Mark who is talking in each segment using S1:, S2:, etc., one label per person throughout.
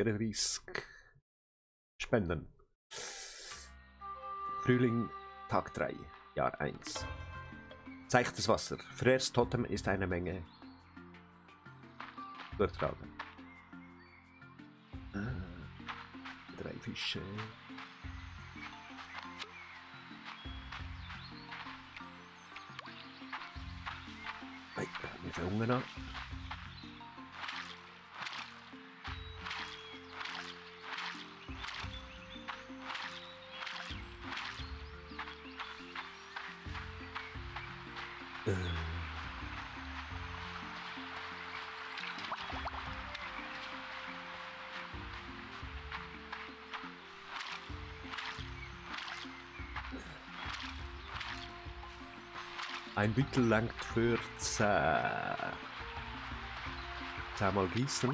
S1: 134 Spenden. Frühling, Tag 3, Jahr 1. Seichtes Wasser. Frers Totem ist eine Menge. Übertragen. Ah, drei Fische. Nein, wir verhungern Ein Büttel langt für 10. Zehnmal gießen.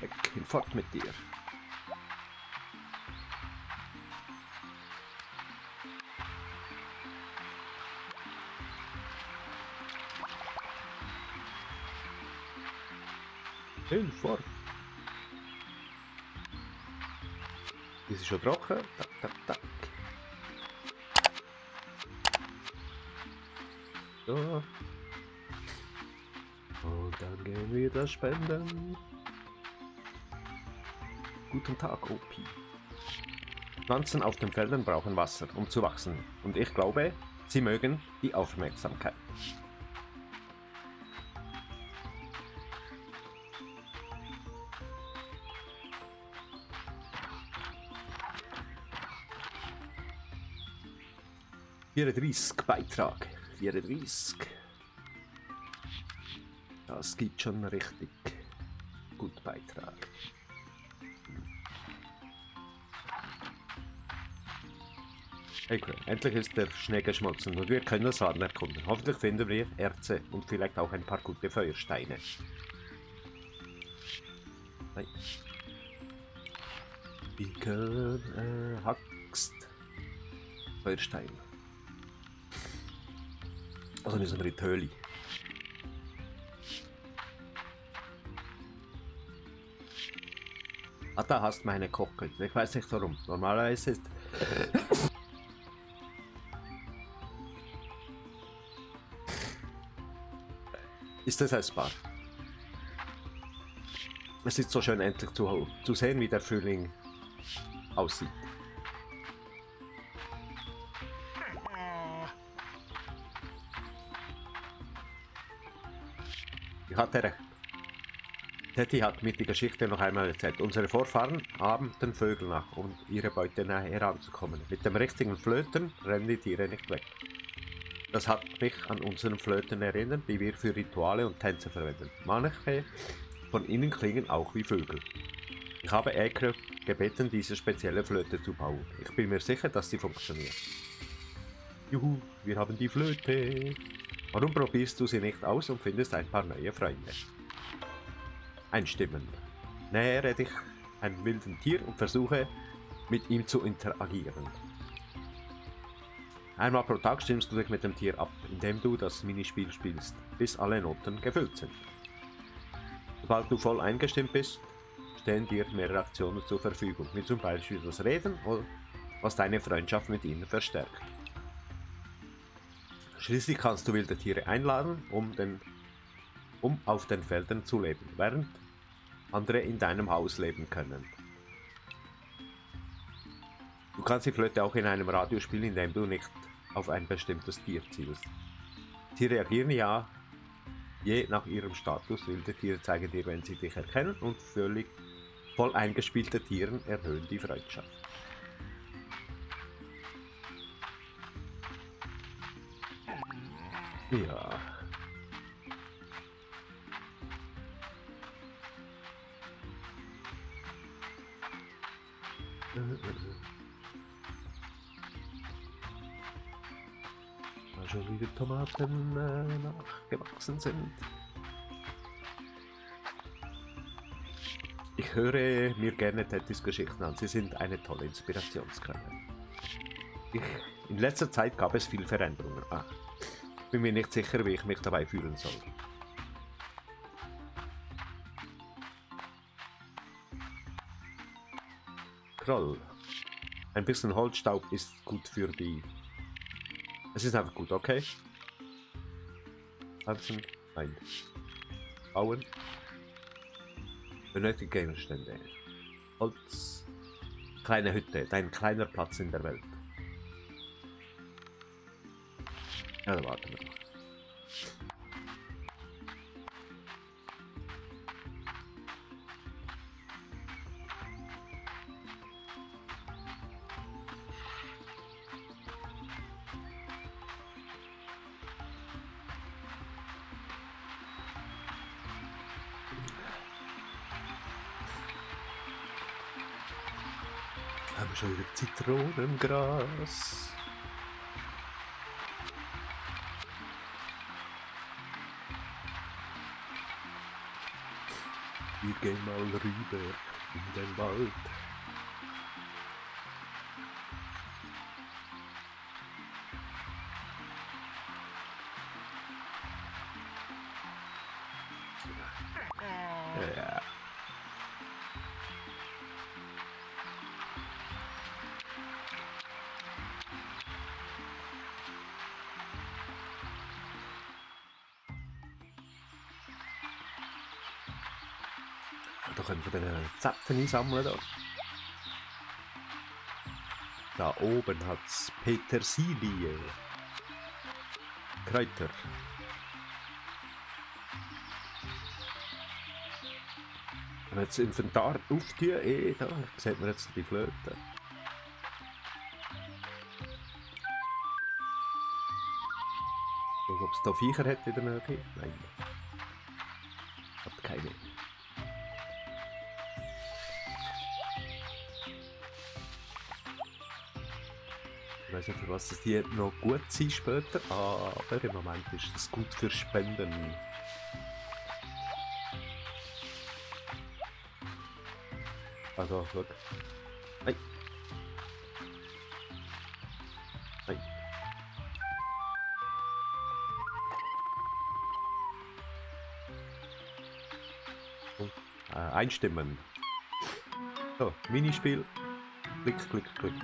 S1: Weg, hinfort mit dir. Hinfort. Die sind schon trocken. Tak, tak, tak. So. Und dann gehen wir das spenden. Guten Tag, OP. Pflanzen auf den Feldern brauchen Wasser, um zu wachsen. Und ich glaube, sie mögen die Aufmerksamkeit. Vierunddreißig Beitrag. 34. Das gibt schon richtig gut Beitrag. Okay, endlich ist der Schnee geschmolzen und wir können Laden erkunden. Hoffentlich finden wir Erze und vielleicht auch ein paar gute Feuersteine. Nein. Beaker, äh, Haxt, Feuerstein. Also müssen wir in die Höhle. Ah, da hast meine Kochkünste. Ich weiß nicht warum. Normalerweise ist. ist das essbar? Es ist so schön endlich zu, zu sehen, wie der Frühling aussieht. Hatte recht. Teddy hat mir die Geschichte noch einmal erzählt. Unsere Vorfahren haben den Vögeln nach, um ihre Beute näher heranzukommen. Mit dem richtigen Flöten rennen die Tiere nicht weg. Das hat mich an unseren Flöten erinnert, die wir für Rituale und Tänze verwenden. Manche von ihnen klingen auch wie Vögel. Ich habe Äcker gebeten, diese spezielle Flöte zu bauen. Ich bin mir sicher, dass sie funktioniert. Juhu, wir haben die Flöte. Warum probierst du sie nicht aus und findest ein paar neue Freunde? Einstimmen. Nähere dich einem wilden Tier und versuche mit ihm zu interagieren. Einmal pro Tag stimmst du dich mit dem Tier ab, indem du das Minispiel spielst, bis alle Noten gefüllt sind. Sobald du voll eingestimmt bist, stehen dir mehrere Aktionen zur Verfügung, wie zum Beispiel das Reden, was deine Freundschaft mit ihnen verstärkt. Schließlich kannst du wilde Tiere einladen, um, den, um auf den Feldern zu leben, während andere in deinem Haus leben können. Du kannst die Flöte auch in einem Radio spielen, indem du nicht auf ein bestimmtes Tier zielst. Sie reagieren ja je nach ihrem Status. Wilde Tiere zeigen dir, wenn sie dich erkennen und völlig voll eingespielte Tieren erhöhen die Freundschaft. Ja. Mal schon die Tomaten äh, nachgewachsen sind. Ich höre mir gerne Tettys Geschichten an. Sie sind eine tolle Inspirationsquelle. Ich, in letzter Zeit gab es viel Veränderungen. Ah bin mir nicht sicher, wie ich mich dabei fühlen soll. Kroll. Ein bisschen Holzstaub ist gut für die... Es ist einfach gut, okay? Pflanzen? Nein. Bauen? Benötigte Gegenstände. Holz. Kleine Hütte. Dein kleiner Platz in der Welt. Dann warten. Haben wir schon wieder Zitronengras. Gehen mal rüber in den Wald. Da können wir den Zapfen einsammeln. Da, da oben hat es Petersilie. Kräuter. Wenn wir jetzt das Inventar auftun, eh, da sieht man jetzt die Flöte. Ob es da Viecher hat in der Nähe? Nein. Weiß nicht, für was es die noch gut sind später, aber im Moment ist das gut für Spenden. Also, schau. Nein. Nein. So, äh, einstimmen. So, Minispiel. Klick, klick, klick.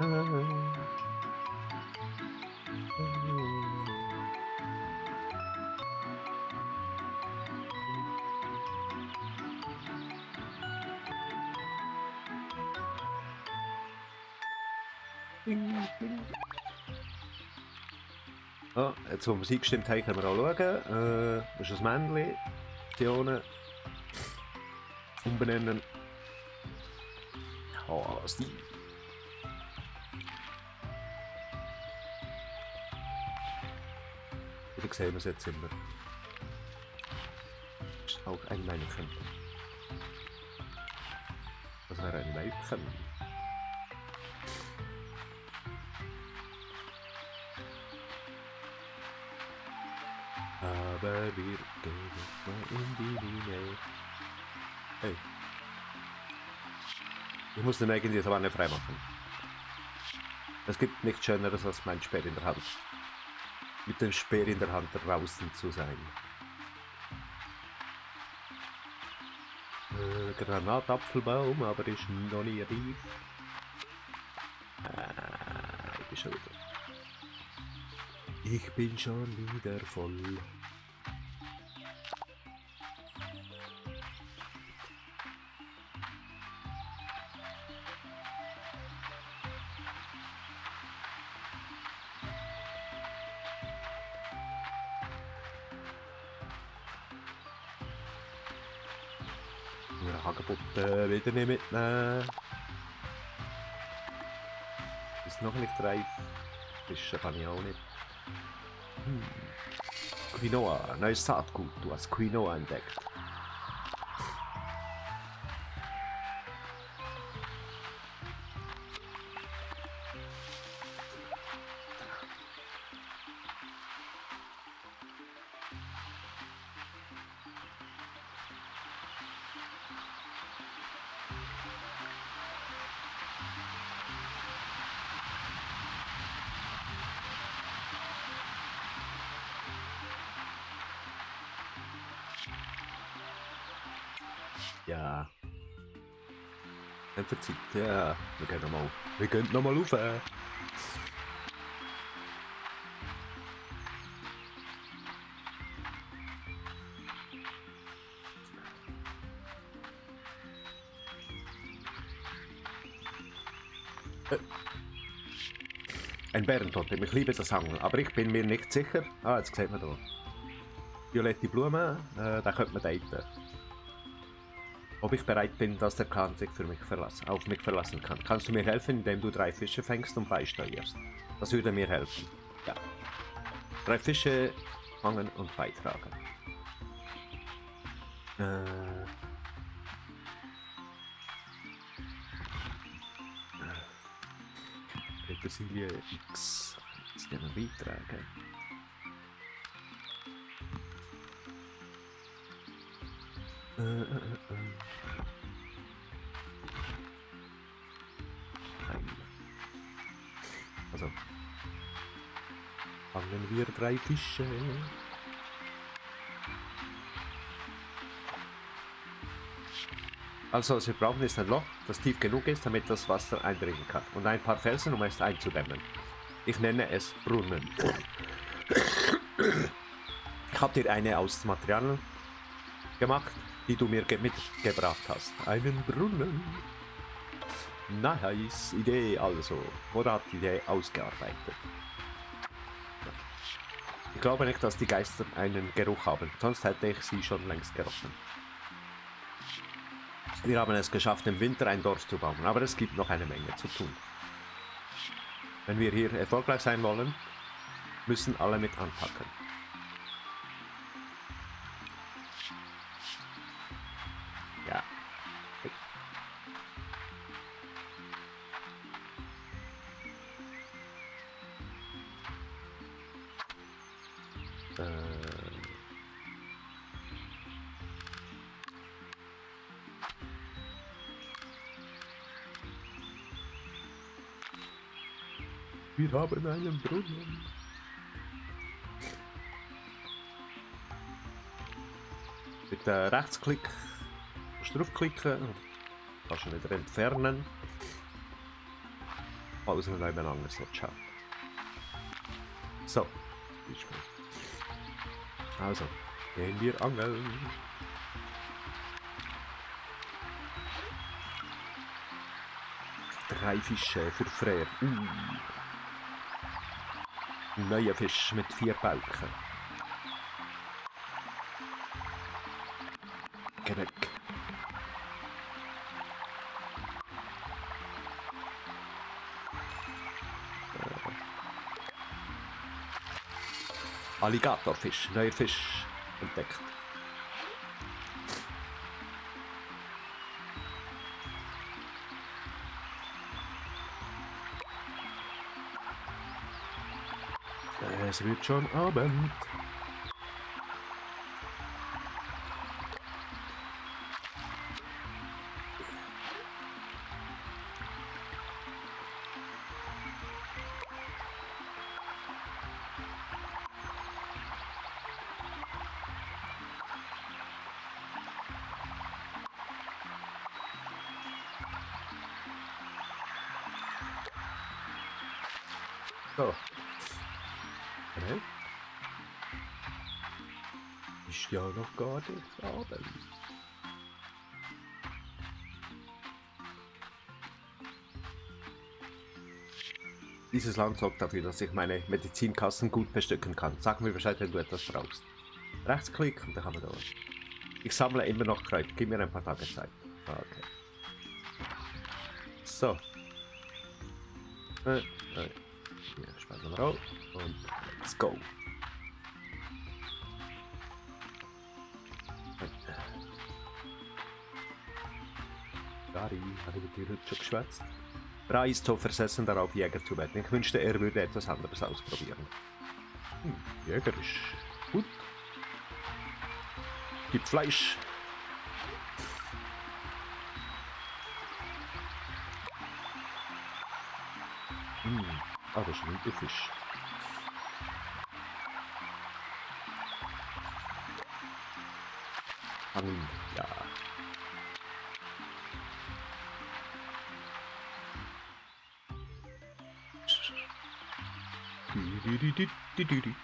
S1: Ah, jetzt, wo wir es eingestimmt haben, können wir auch schauen. Äh, das ist ein Männchen. Optionen. Umbenennen. Hasi. Oder sehen wir jetzt immer? Ist auch ein Männchen. Das wäre ein Weibchen. Aber wir gehen mal in die Mine. Hey. Ich muss den eigentlich aber nicht freimachen. Es gibt nichts Schöneres als mein Speer in der Hand. Mit dem Speer in der Hand draußen zu sein. Äh, Granatapfelbaum, aber ist noch nicht reif. Ah, ich bin schon wieder. Ich bin schon wieder voll. Hagebutten wieder nicht mitnehmen. Ist noch nicht reif. Fischen kann ich auch nicht. Hm. Quinoa, neues Saatgut. Du hast Quinoa entdeckt. Ja, wir gehen nochmal. Wir gehen nochmal rauf. Ein Bärentotem. Ich liebe das Angeln, aber ich bin mir nicht sicher. Ah, jetzt sieht man da. Violette Blumen, äh, da könnte man daten. Ob ich bereit bin, dass der Clan sich für mich verlassen, auf mich verlassen kann. Kannst du mir helfen, indem du drei Fische fängst und beisteuerst? Das würde mir helfen. Ja. Drei Fische fangen und beitragen. Äh. Petersilie X. Jetzt wir beitragen. Äh, äh, äh. Nein. Also. Fangen wir drei Fische. Also, was wir brauchen, ist ein Loch, das tief genug ist, damit das Wasser eindringen kann. Und ein paar Felsen, um es einzudämmen. Ich nenne es Brunnen. Ich habe dir eine aus Materialien gemacht, die du mir ge mitgebracht hast. Einen Brunnen. Nice Idee also. Oder hat die Idee ausgearbeitet? Ich glaube nicht, dass die Geister einen Geruch haben, sonst hätte ich sie schon längst gerochen. Wir haben es geschafft, im Winter ein Dorf zu bauen, aber es gibt noch eine Menge zu tun. Wenn wir hier erfolgreich sein wollen, müssen alle mit anpacken. Wir haben einen Brunnen. Mit äh, Rechtsklick musst du draufklicken. Kannst du wieder entfernen. Falls wir noch jemand anderes schauen. So, Beispiel. Also, gehen wir angeln. Drei Fische für Frère. Uh. Neuer Fisch mit vier Balken. Geh weg. Äh. Alligatorfisch, neuer Fisch entdeckt. Es wird schon Ja nicht Abend. Dieses Land sorgt dafür, dass ich meine Medizinkassen gut bestücken kann. Sag mir Bescheid, wenn du etwas brauchst. Rechtsklick und dann haben wir da. Ich sammle immer noch Kräuter. Gib mir ein paar Tage Zeit. Ah, Okay. So. Äh, äh. Hier, speichern wir auf. Und let's go. Gary, habe ich heute schon geschwätzt? Rai ist so versessen darauf, Jäger zu werden. Ich wünschte, er würde etwas anderes ausprobieren. Hm, Jäger ist gut. Gibt Fleisch. Hm, das ist ein Fisch. Angeln, ja. Du, du, du, du, du, du.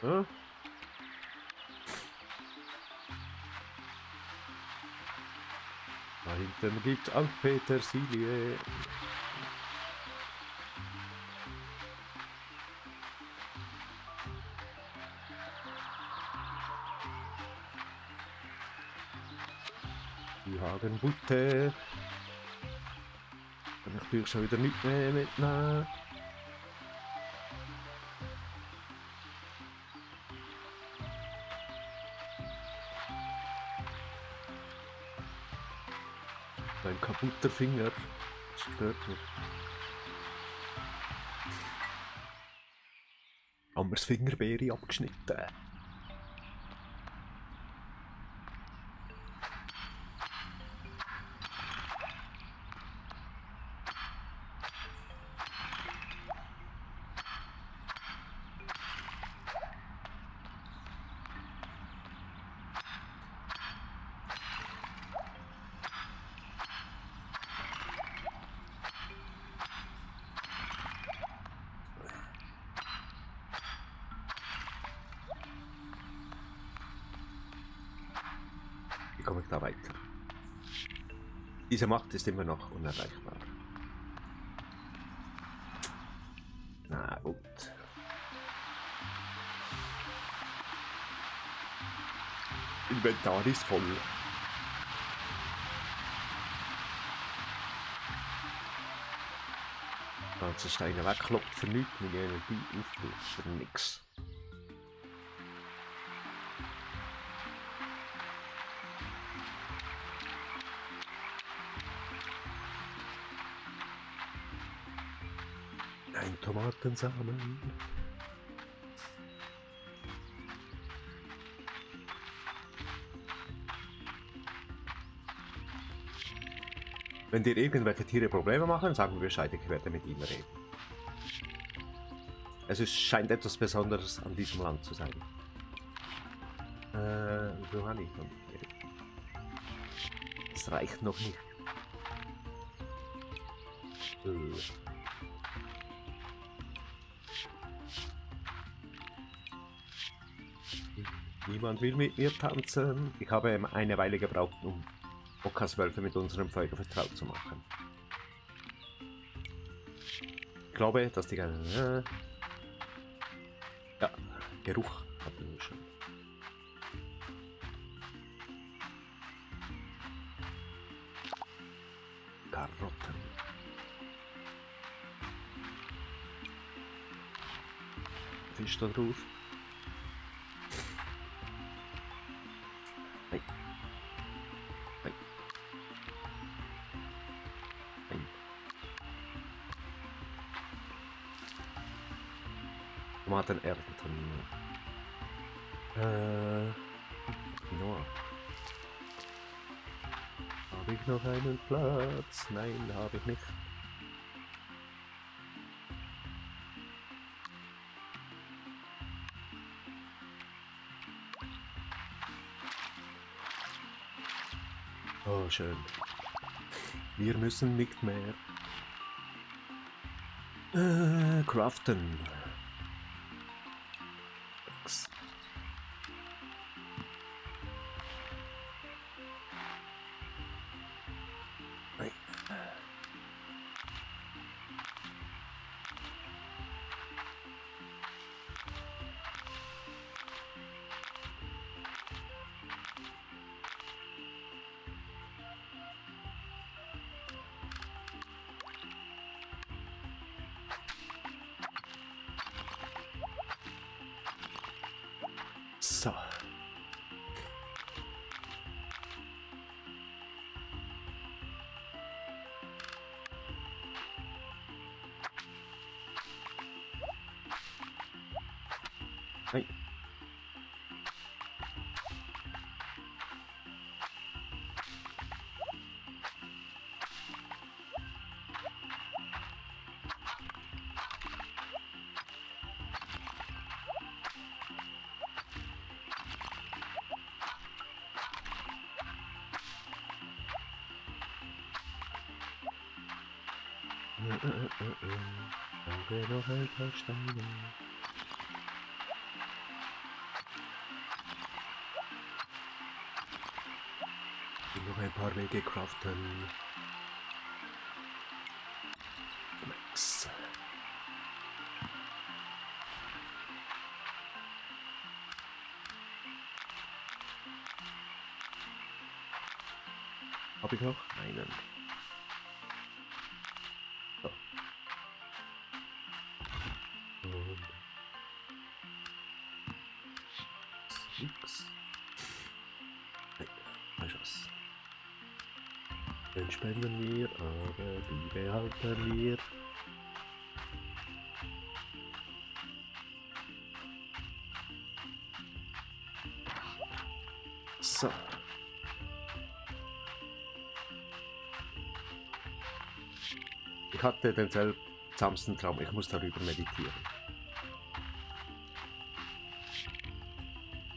S1: Da hinten gibt's auch Petersilie. Die Hagenbutte. Kann ich natürlich schon wieder nicht mehr mitnehmen. Mein kaputter Finger. Stört mich. Haben wir das Fingerbeere abgeschnitten? Wie komme ich da weiter? Diese Macht ist immer noch unerreichbar. Na gut. Inventar ist voll. Ganze Steine wegkloppt für nichts, meine Energie für nix. Tomatensamen. Wenn dir irgendwelche Tiere Probleme machen, sagen wir Bescheid, ich werde mit ihnen reden. Es ist, scheint etwas Besonderes an diesem Land zu sein. Äh, so habe ich nicht. Es reicht noch nicht. Äh. Niemand will mit mir tanzen. Ich habe eine Weile gebraucht, um Ockaswölfe mit unserem Feuer vertraut zu machen. Ich glaube, dass die. Ja, Geruch hatten wir schon. Karotten. Fisch da drauf. Tomaten ernten. Äh. Noah. Habe ich noch einen Platz? Nein, habe ich nicht. Oh, schön. Wir müssen nicht mehr. Äh, craften. X. Will noch ein paar Wege craften. Max. Habe ich noch einen? Wir. So. Ich hatte den seltsamsten Traum, ich muss darüber meditieren.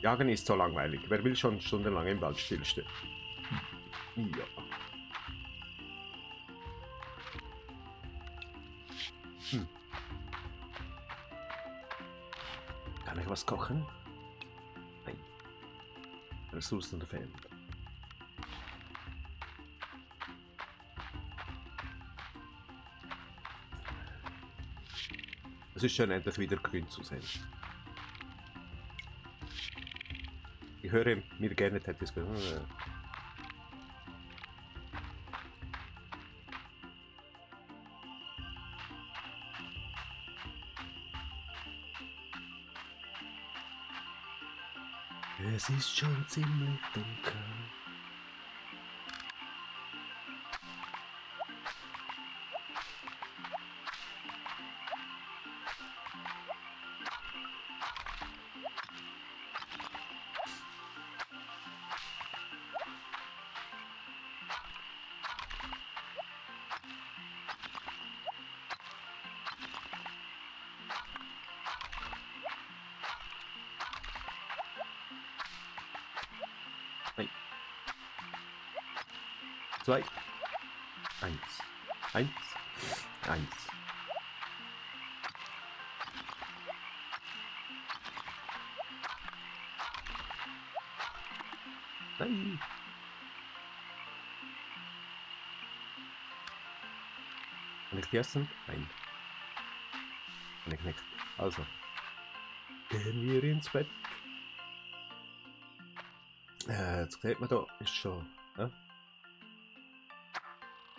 S1: Jagen ist so langweilig. Wer will schon stundenlang im Wald stillstehen? Ja. Hm. Kann ich was kochen? Nein. Ressourcen fehlen. Es ist schön, endlich wieder grün zu sehen. Ich höre mir gerne. Äh. Es ist schon ziemlich dunkel. Nein. Zwei. Eins. Eins. Eins. Nein. Kann ich die essen? Nein. Kann ich nicht. Also. Gehen wir ins Bett. Äh, jetzt sieht man da, ist schon. Ja.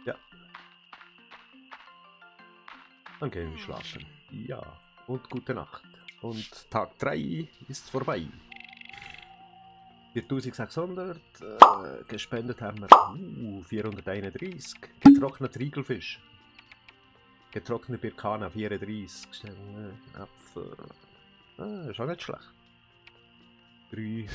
S1: Ja. Dann gehen wir schlafen. Ja. Und gute Nacht. Und Tag 3 ist vorbei. 4600, äh, gespendet haben wir uh, 431. Getrocknet Riegelfisch. Getrocknet Birkana 34. Äh, Apfel. Ah, ist auch nicht schlecht. 3.